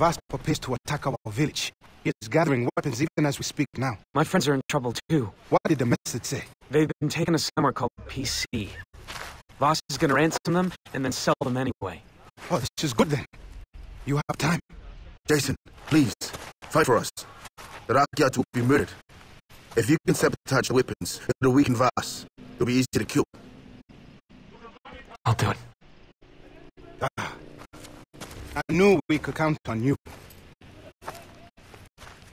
Vaas prepares to attack our village. He is gathering weapons even as we speak now. My friends are in trouble too. What did the message say? They've been taken to somewhere called PC. Vaas is gonna ransom them and then sell them anyway. Oh, this is good then. You have time. Jason, please, fight for us. The Rakyat will be murdered. If you can sabotage the weapons, it'll weaken Vaas. It'll be easy to kill. I'll do it. I knew we could count on you.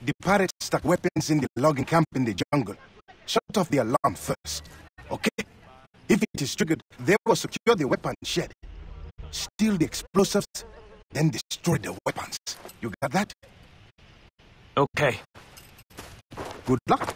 The pirates stuck weapons in the logging camp in the jungle. Shut off the alarm first, okay? If it is triggered, they will secure the weapon shed. Steal the explosives, then destroy the weapons. You got that? Okay. Good luck.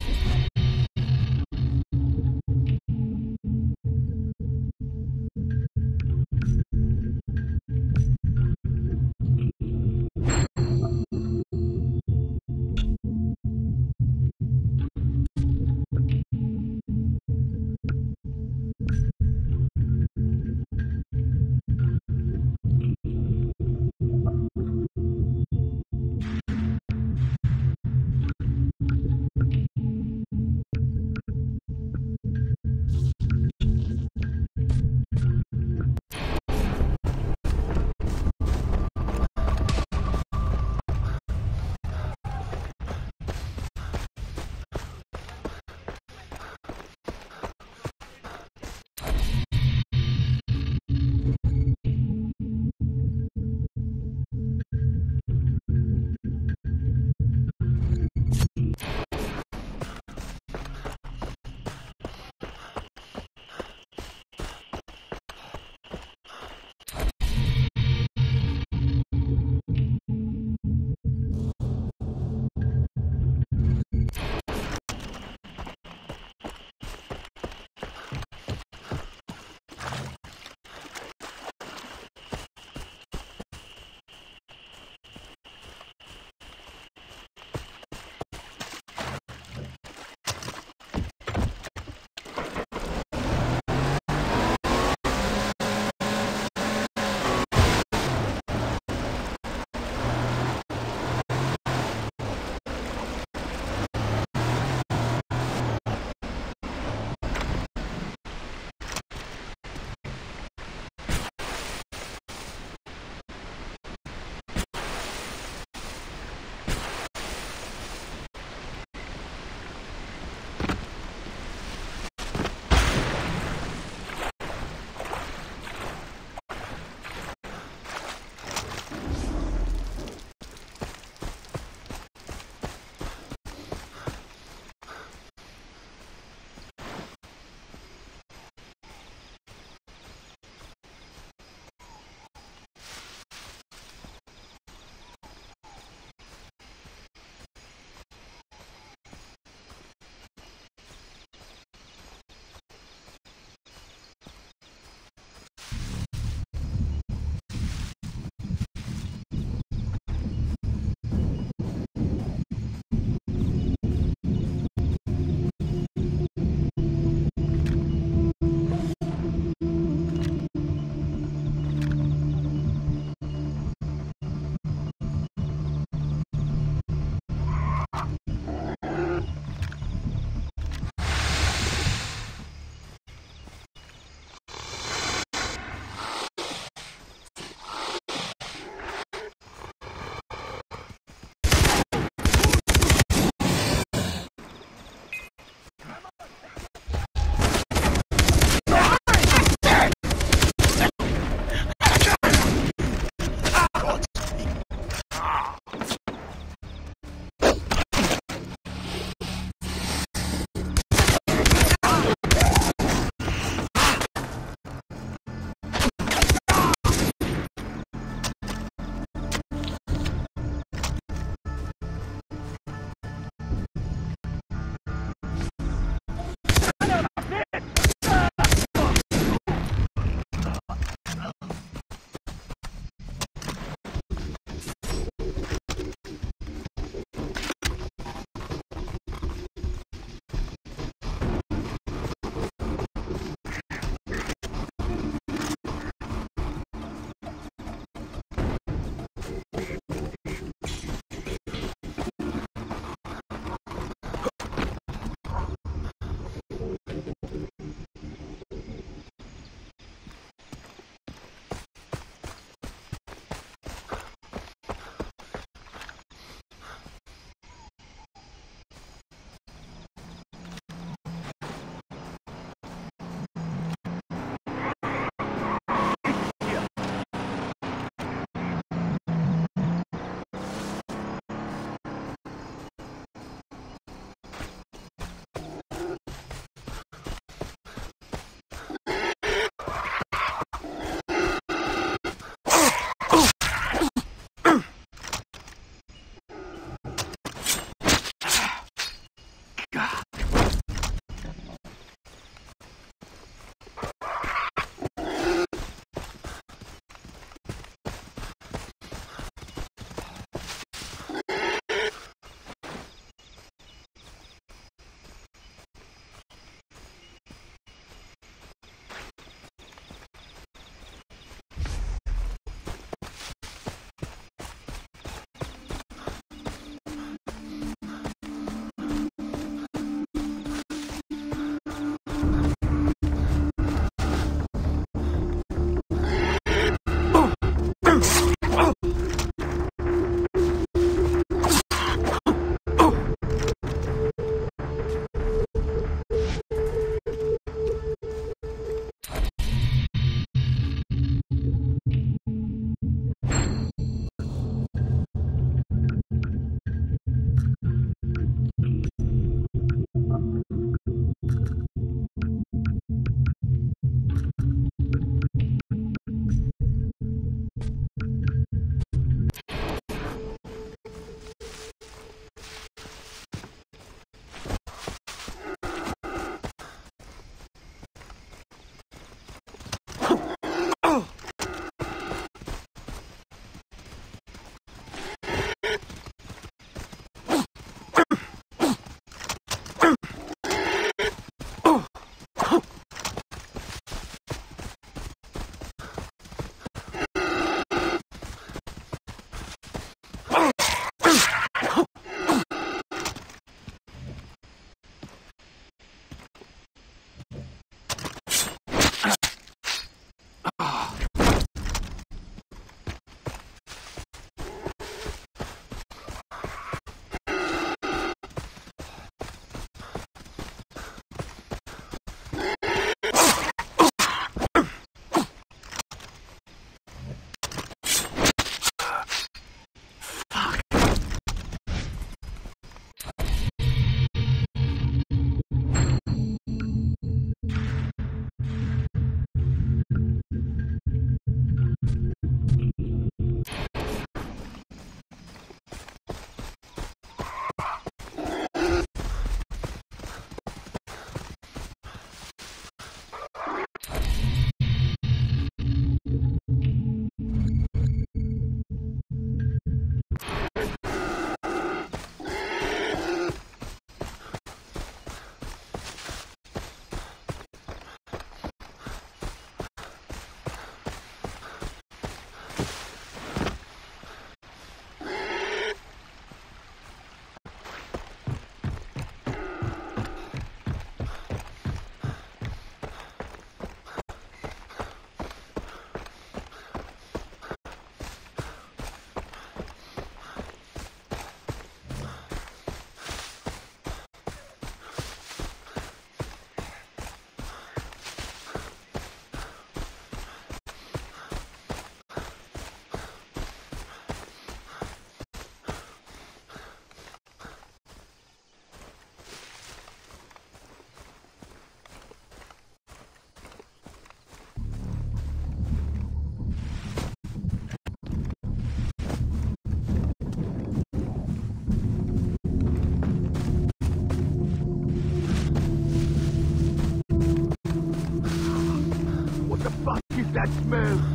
that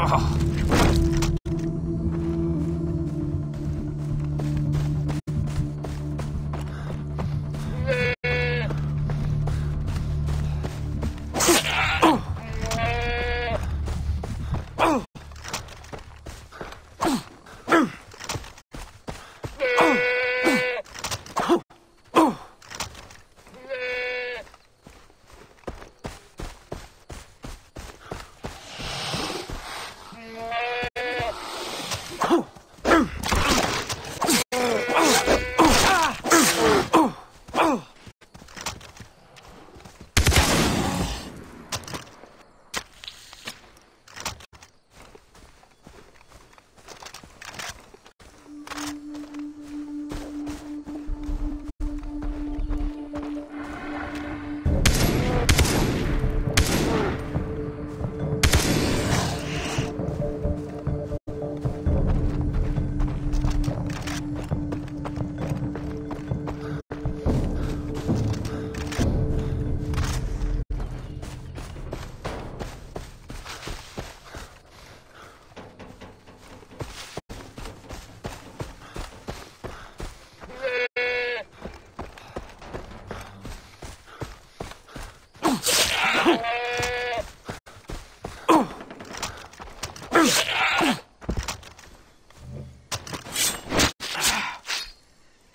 好好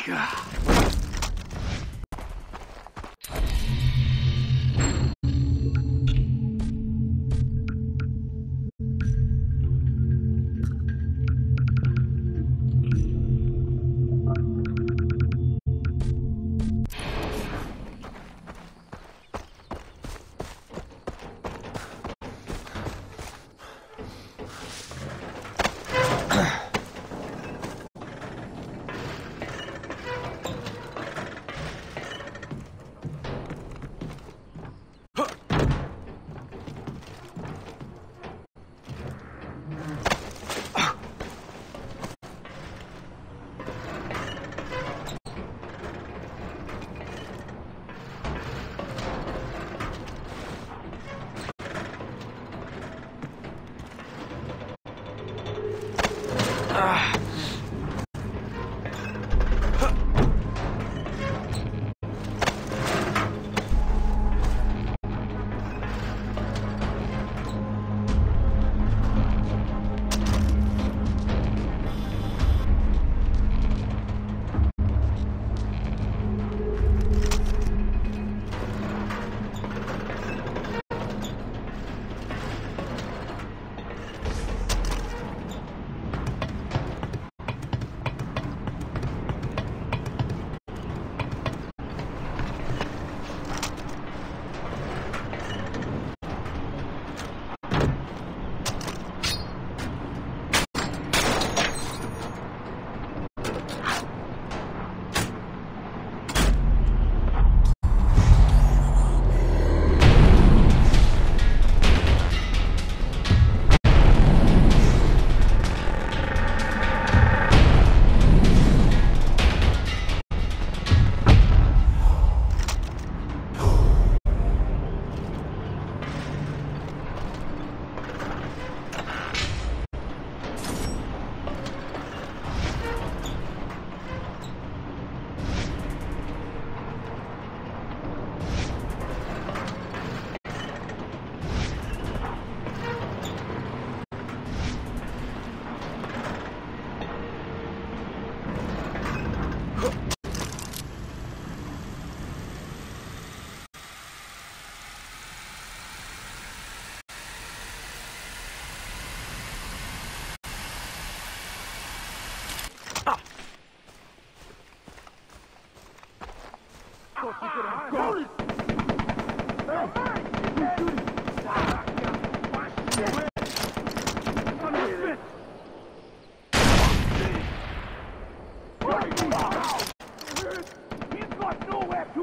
God.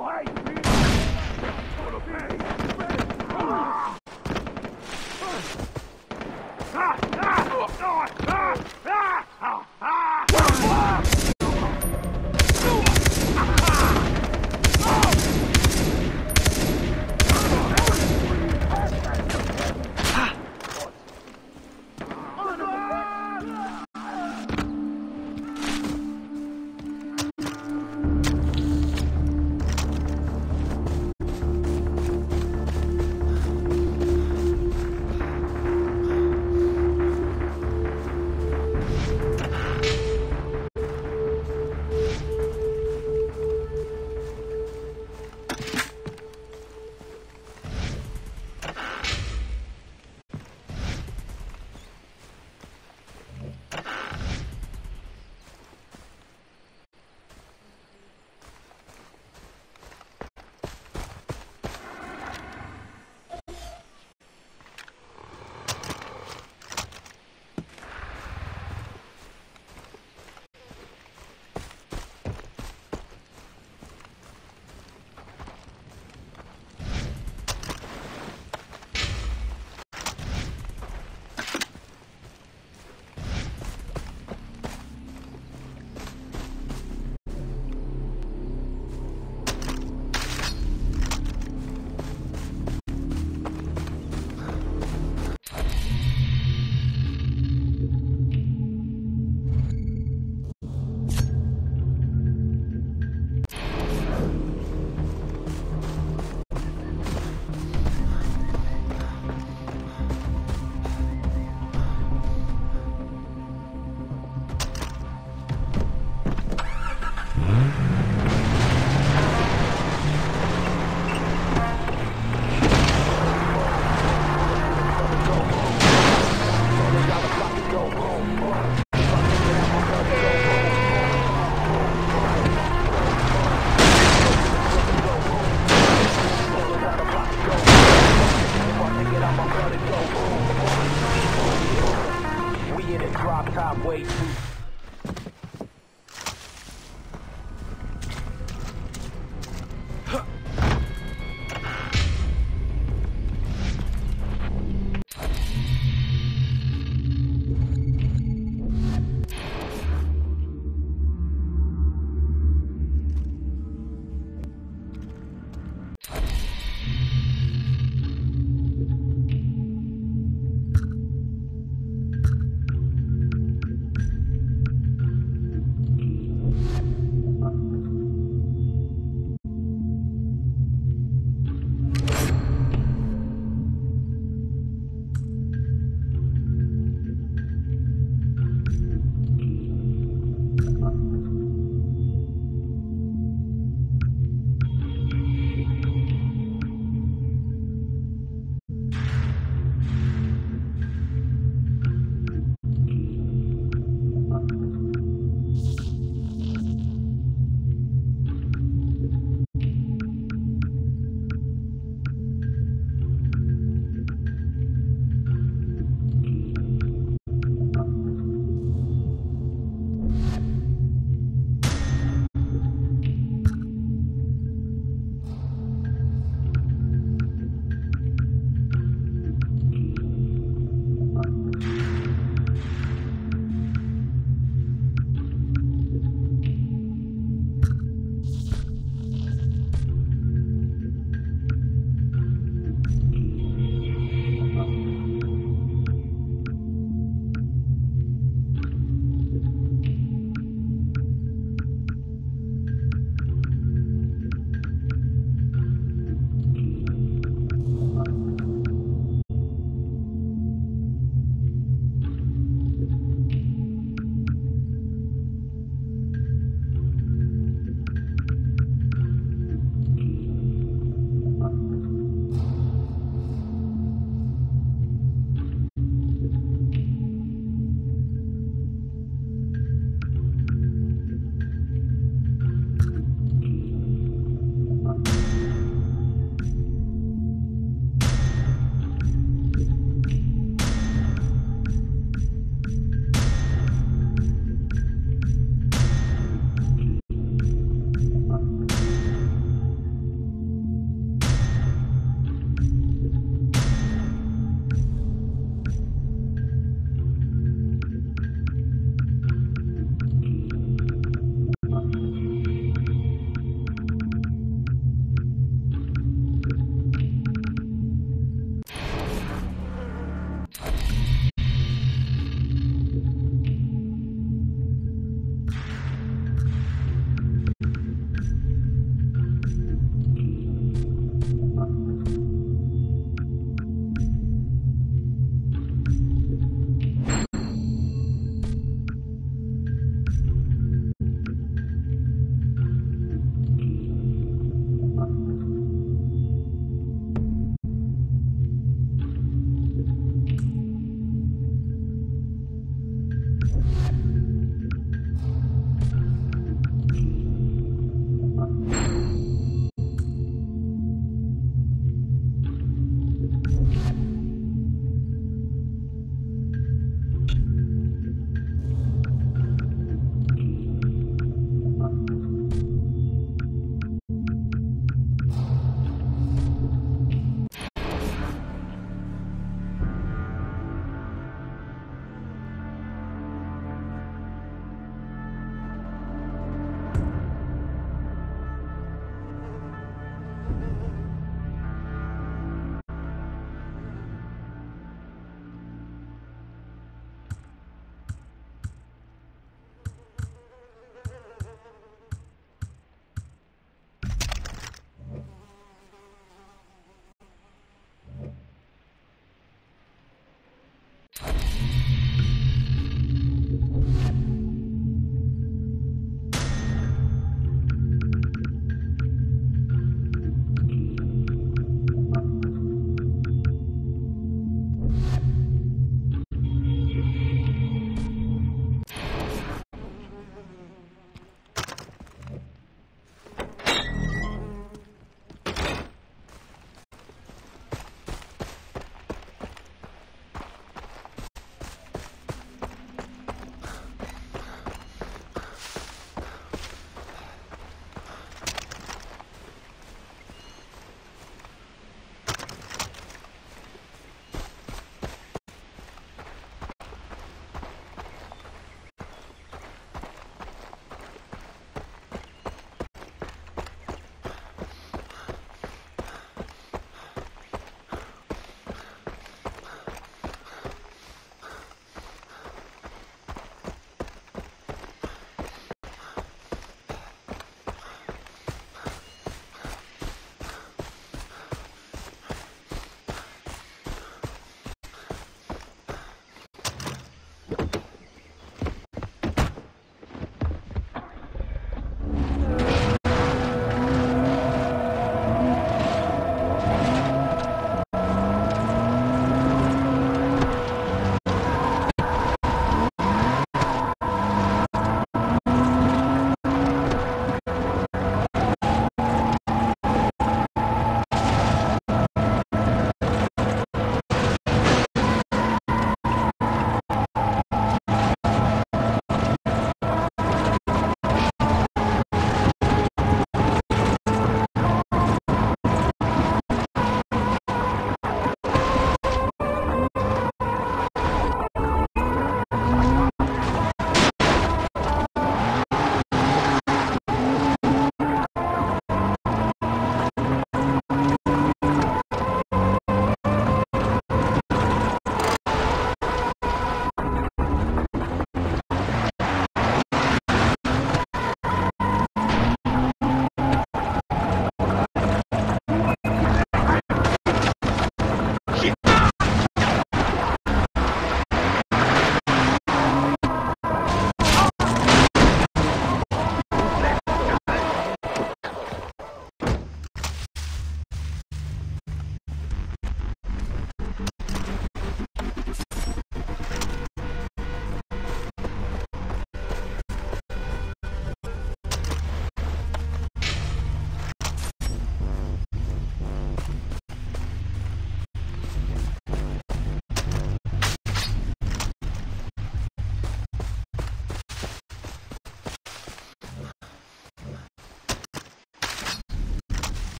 too high.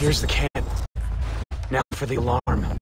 Here's the can. Now for the alarm.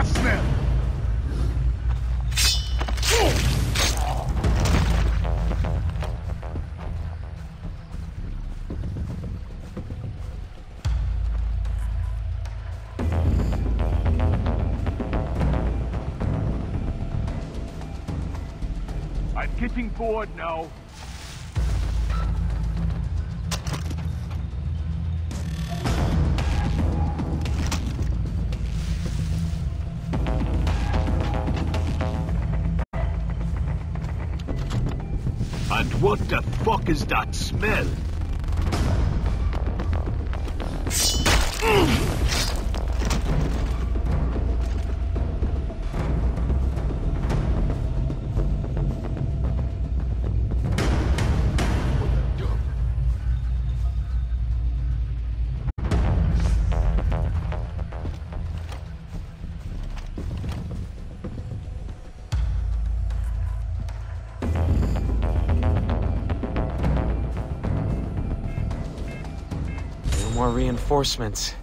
Smell? I'm getting bored now. Smell? Reinforcements.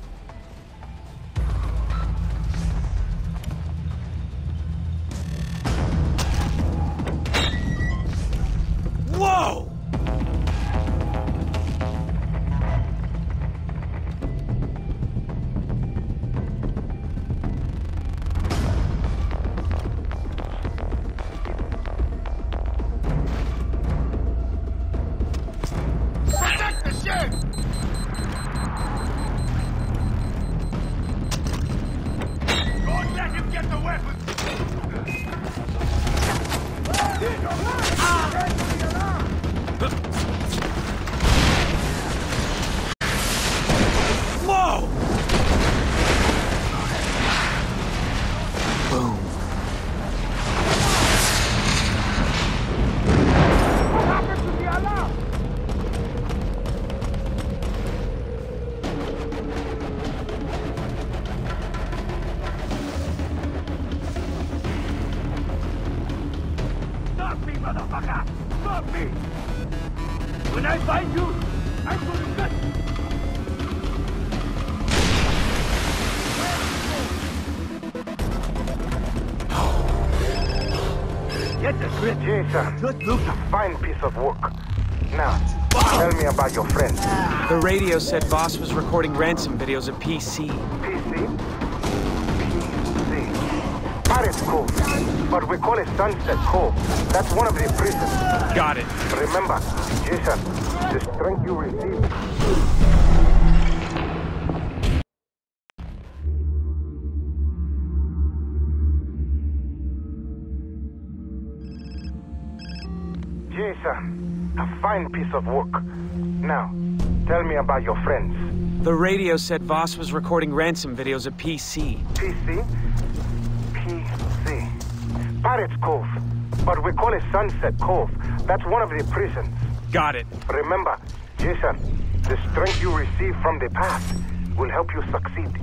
Jason. Just look. Fine piece of work. Now, tell me about your friend. The radio said Vaas was recording ransom videos at PC. PC? PC. Pirates Cove. But we call it Sunset Cove. That's one of the prisons. Got it. Remember, Jason, the strength you receive. Fine piece of work. Now, tell me about your friends. The radio said Vaas was recording ransom videos at PC. PC? PC. Pirates Cove. But we call it Sunset Cove. That's one of the prisons. Got it. Remember, Jason, the strength you receive from the past will help you succeed.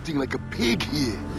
Sweating like a pig here.